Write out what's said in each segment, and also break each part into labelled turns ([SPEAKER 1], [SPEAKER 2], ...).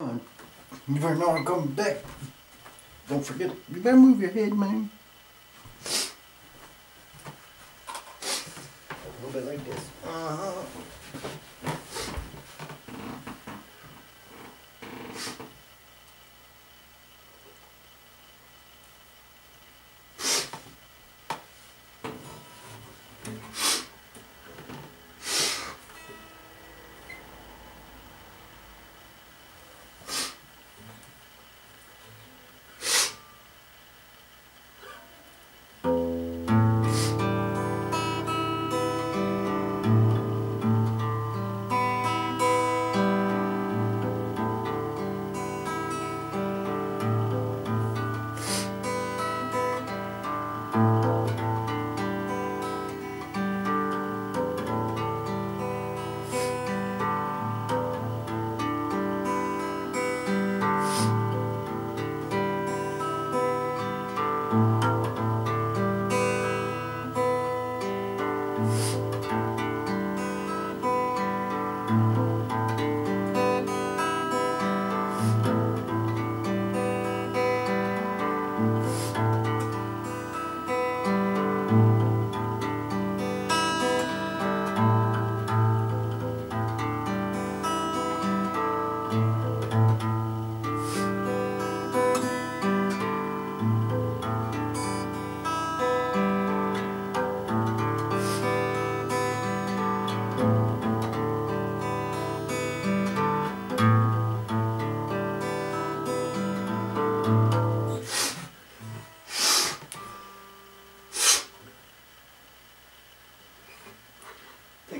[SPEAKER 1] You better know I'm coming back. Don't forget, you better move your head, man. A little bit like this. Uh-huh. I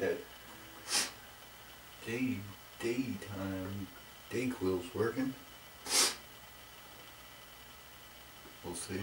[SPEAKER 1] that day daytime DayQuil's working. We'll see.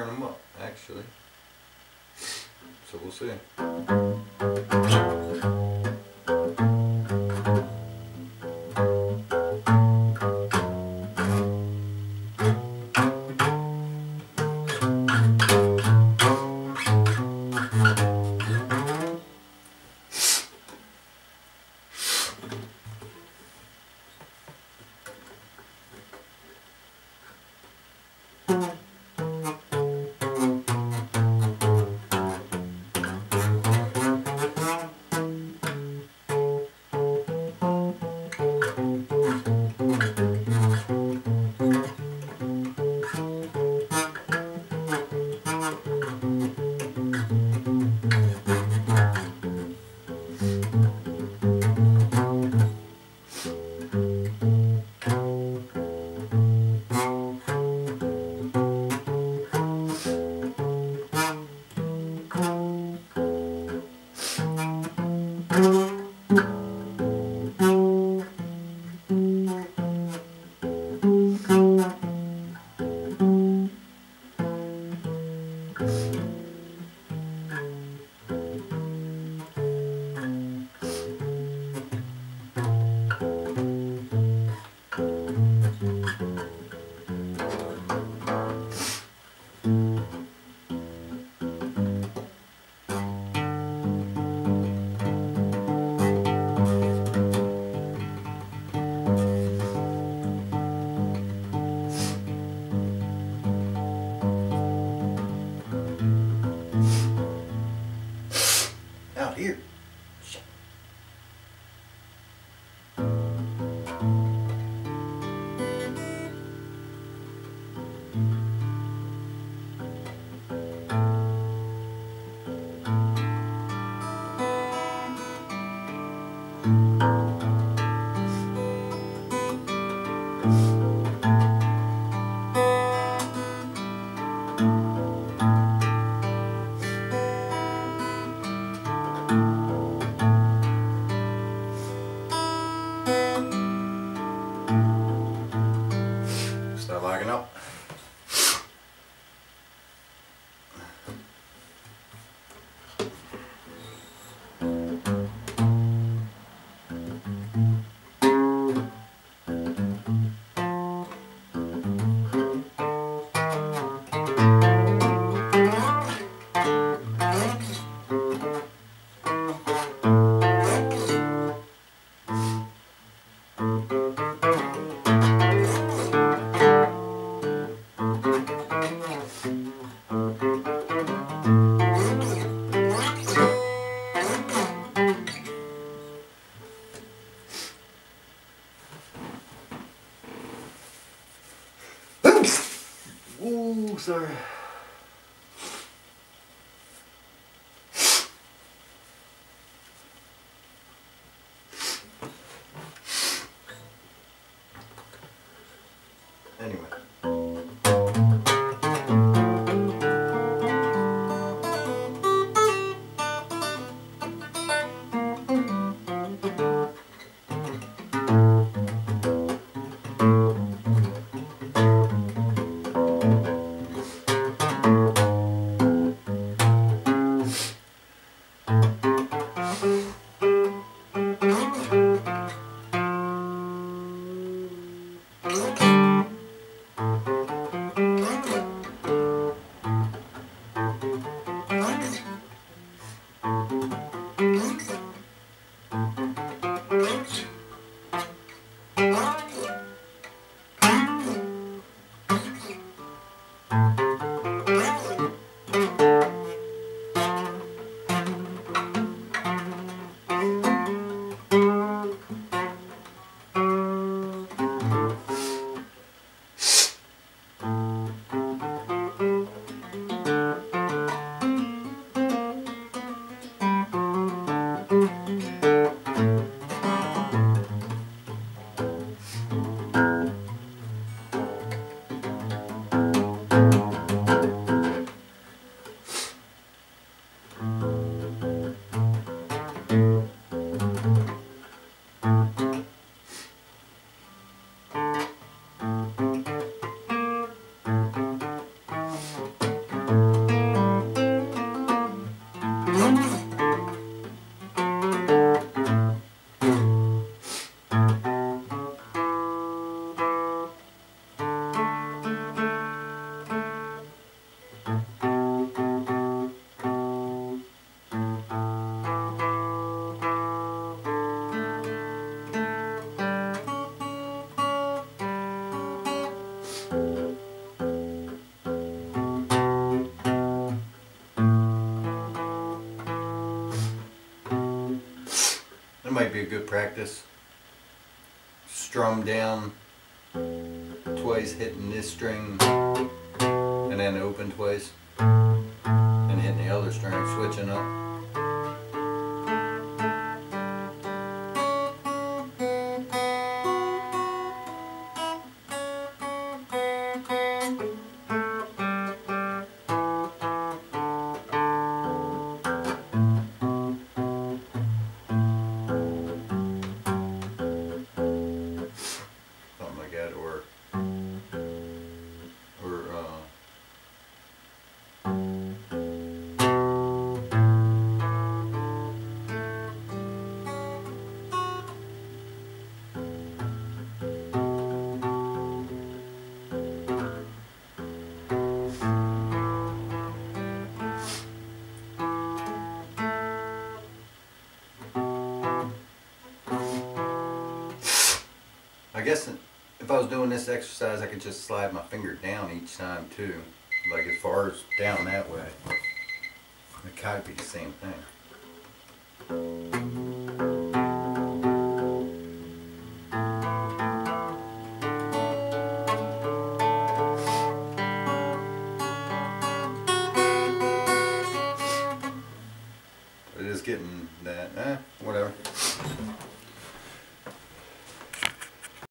[SPEAKER 2] Tearing them up, actually. So we'll see.
[SPEAKER 1] Out
[SPEAKER 2] Anyway. Might be a good practice. Strum down twice, hitting this string, and then open twice, and hitting the other string, switching up. I guess if I was doing this exercise, I could just slide my finger down each time too, like as far as down that way. It gotta be the same thing.